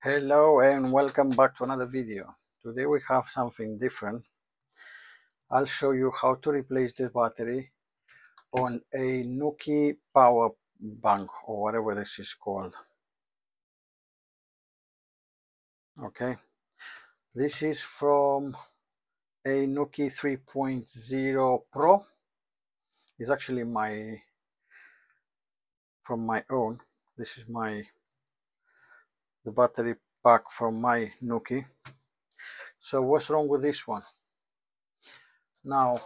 Hello and welcome back to another video. Today we have something different. I'll show you how to replace this battery on a Nuki power bank or whatever this is called. Okay, this is from a Nuki 3.0 Pro. It's actually my from my own. This is my the battery pack from my Nuki. So what's wrong with this one? Now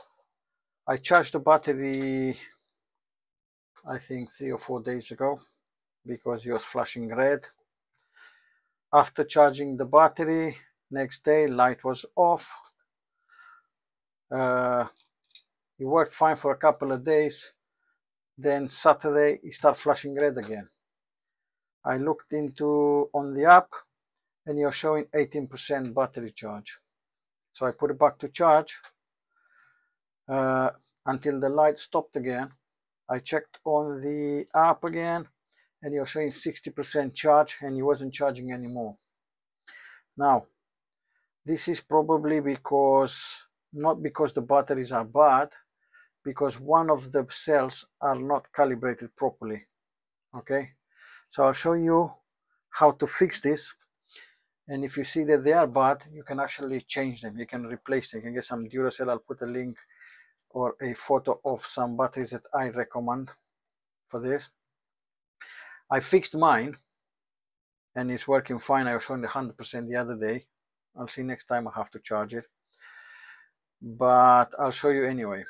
I charged the battery I think three or four days ago because it was flashing red. After charging the battery, next day light was off. Uh, it worked fine for a couple of days. Then Saturday it started flashing red again. I looked into on the app and you're showing 18% battery charge. So I put it back to charge uh, until the light stopped again. I checked on the app again and you're showing 60% charge and it wasn't charging anymore. Now, this is probably because, not because the batteries are bad, because one of the cells are not calibrated properly. Okay, so I'll show you how to fix this. And if you see that they are bad, you can actually change them. You can replace them. You can get some Duracell. I'll put a link or a photo of some batteries that I recommend for this. I fixed mine and it's working fine. I was showing the 100% the other day. I'll see next time I have to charge it. But I'll show you anyway.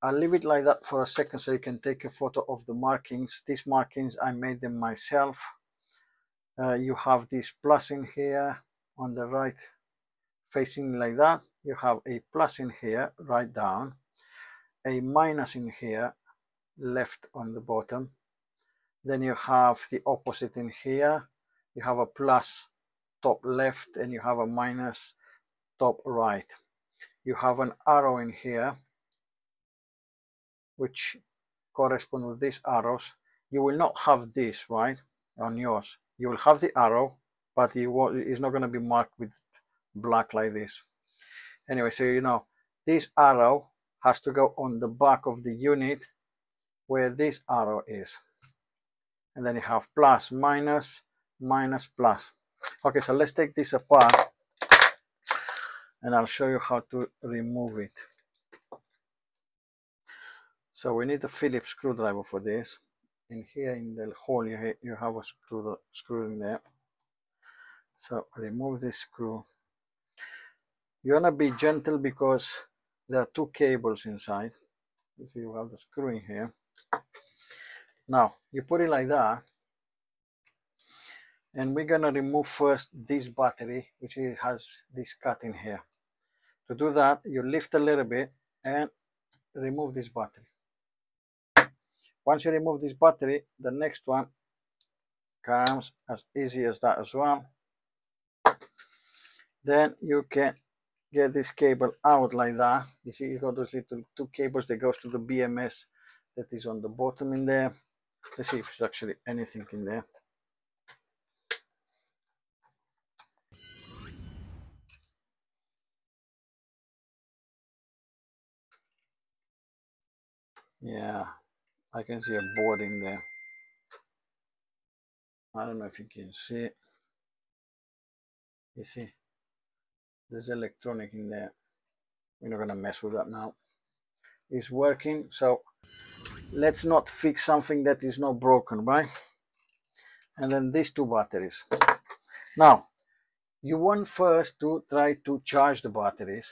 I'll leave it like that for a second so you can take a photo of the markings. These markings, I made them myself. Uh, you have this plus in here on the right facing like that. You have a plus in here, right down. A minus in here, left on the bottom. Then you have the opposite in here. You have a plus top left and you have a minus top right. You have an arrow in here which correspond with these arrows you will not have this right on yours. You will have the arrow but it's not going to be marked with black like this. Anyway so you know this arrow has to go on the back of the unit where this arrow is. And then you have plus minus minus plus. Okay so let's take this apart and I'll show you how to remove it so we need a Phillips screwdriver for this. In here in the hole you, you have a screw, screw in there. So remove this screw. You wanna be gentle because there are two cables inside. You see you have the screw in here. Now you put it like that and we're gonna remove first this battery which has this cut in here. To do that you lift a little bit and remove this battery. Once you remove this battery, the next one comes as easy as that as well. Then you can get this cable out like that. You see, you got those little two cables that goes to the BMS that is on the bottom in there. Let's see if there's actually anything in there. Yeah, I can see a board in there. I don't know if you can see it. You see, there's electronic in there. We're not gonna mess with that now. It's working, so let's not fix something that is not broken, right? And then these two batteries. Now, you want first to try to charge the batteries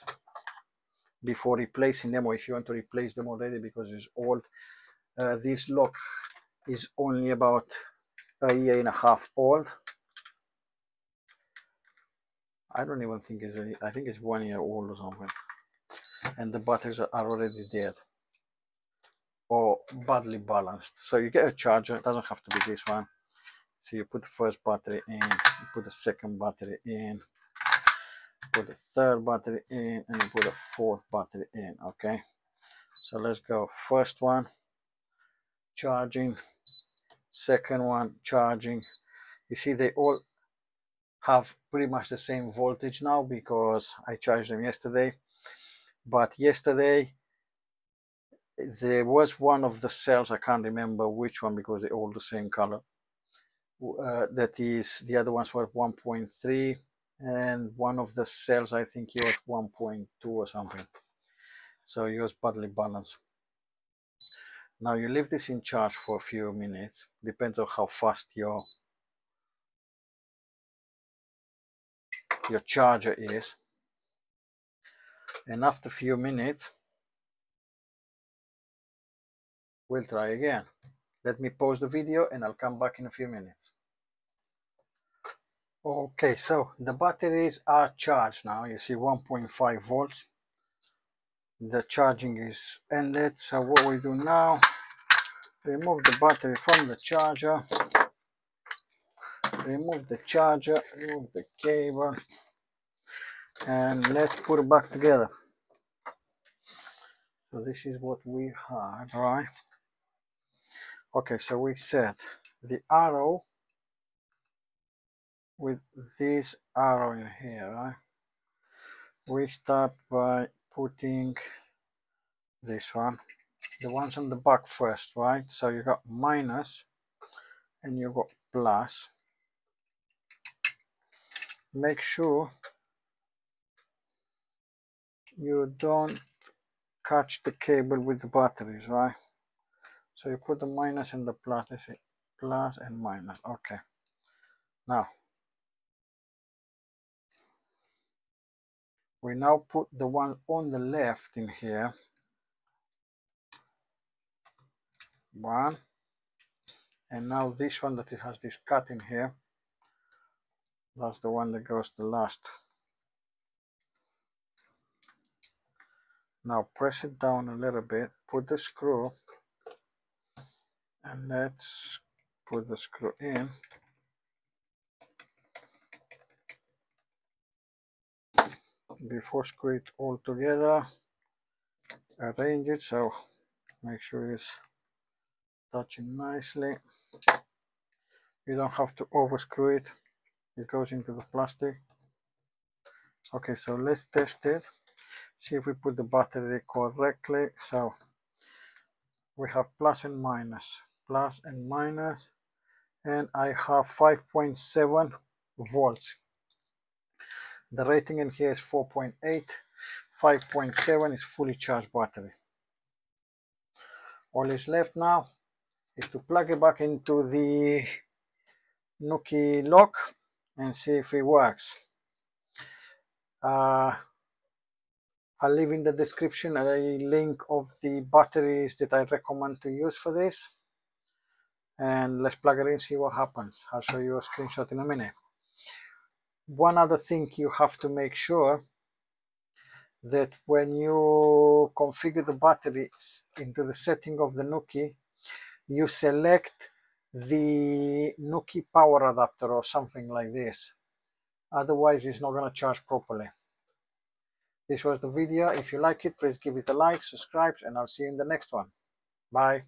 before replacing them, or if you want to replace them already because it's old, uh, this lock is only about a year and a half old. I don't even think it's a, I think it's one year old or something. And the batteries are already dead or badly balanced. So you get a charger, it doesn't have to be this one. So you put the first battery in, you put the second battery in, put the third battery in, and you put the fourth battery in, okay? So let's go. First one, charging. Second one charging. You see they all have pretty much the same voltage now because I charged them yesterday. But yesterday there was one of the cells I can't remember which one because they're all the same color uh, that is the other ones were 1.3 and one of the cells I think was 1.2 or something. So was badly balanced now you leave this in charge for a few minutes. Depends on how fast your your charger is. And after a few minutes we'll try again. Let me pause the video and I'll come back in a few minutes. Okay so the batteries are charged now. You see 1.5 volts the charging is ended. So what we do now remove the battery from the charger. Remove the charger remove the cable and let's put it back together. So this is what we had right? Okay so we set the arrow with this arrow in here right? We start by putting this one the ones on the back first right? So you got minus and you got plus. Make sure you don't catch the cable with the batteries right? So you put the minus and the plus plus and minus. Okay. Now we now put the one on the left in here. One. And now this one that it has this cut in here. That's the one that goes the last. Now press it down a little bit put the screw and let's put the screw in before screw it all together arrange it so make sure it's touching nicely. You don't have to over screw it it goes into the plastic. Okay so let's test it see if we put the battery correctly. So we have plus and minus plus and minus and I have 5.7 volts the rating in here is 4.8 5.7 is fully charged battery all is left now is to plug it back into the Nuki lock and see if it works. Uh, I'll leave in the description a link of the batteries that I recommend to use for this. And let's plug it in see what happens. I'll show you a screenshot in a minute. One other thing you have to make sure that when you configure the battery into the setting of the Nuki, you select the Nuki power adapter or something like this. Otherwise, it's not going to charge properly. This was the video. If you like it, please give it a like, subscribe, and I'll see you in the next one. Bye.